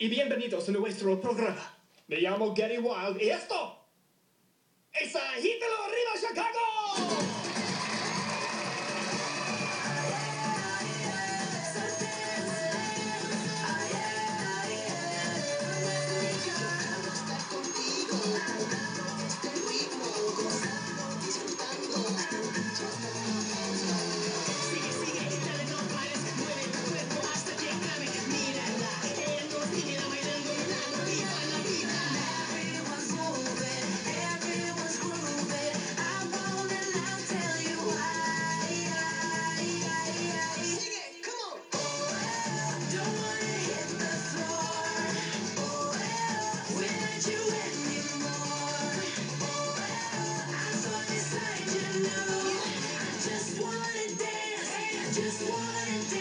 y bienvenidos a nuestro programa. Me llamo Gary Wild y esto es Agítalo Arriba. wanna dance. Hey, I just wanna dance.